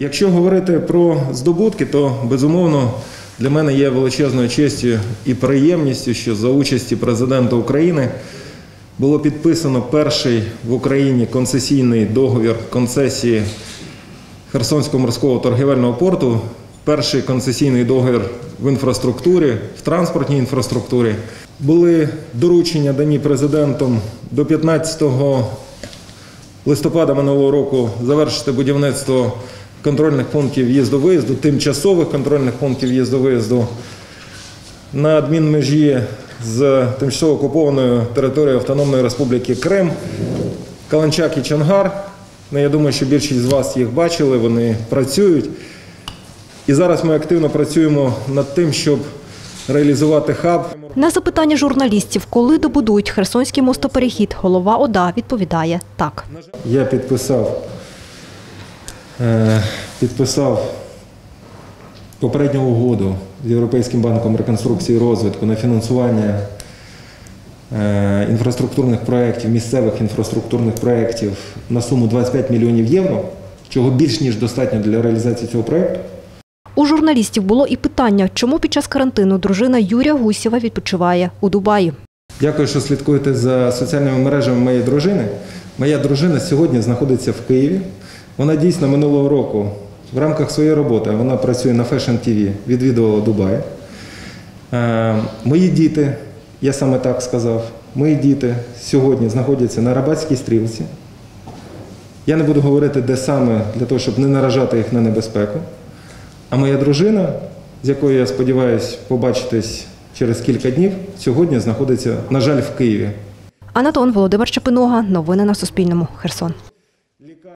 Якщо говорити про здобутки, то безумовно для мене є величезною честю і приємністю, що за участі президента України було підписано перший в Україні концесійний договір концесії Херсонського морського торгівельного порту, перший концесійний договір в інфраструктурі, в транспортній інфраструктурі. Були доручення дані президентом до 15 листопада минулого року завершити будівництво контрольних пунктів в'їзду-виїзду, тимчасових контрольних пунктів в'їзду-виїзду на адмінмежі з тимчасово окупованою територією Автономної Республіки Крим, Каланчак і Чонгар. Ну, я думаю, що більшість з вас їх бачили, вони працюють. І зараз ми активно працюємо над тим, щоб реалізувати хаб. На запитання журналістів, коли добудують Херсонський мостоперехід, голова ОДА відповідає так. Я підписав, підписав попередню угоду з Європейським банком реконструкції і розвитку на фінансування е, інфраструктурних проєктів, місцевих інфраструктурних проєктів на суму 25 мільйонів євро, чого більш ніж достатньо для реалізації цього проєкту. У журналістів було і питання, чому під час карантину дружина Юрія Гусєва відпочиває у Дубаї. Дякую, що слідкуєте за соціальними мережами моєї дружини. Моя дружина сьогодні знаходиться в Києві. Вона дійсно минулого року в рамках своєї роботи вона працює на Fashion TV, відвідувала Дубай. Е, Мої діти, я саме так сказав, мої діти сьогодні знаходяться на Рабатській стрілці. Я не буду говорити, де саме, для того, щоб не наражати їх на небезпеку. А моя дружина, з якою я сподіваюся побачитись через кілька днів, сьогодні знаходиться, на жаль, в Києві. Анатон Володимир Чепинога. Новини на Суспільному. Херсон.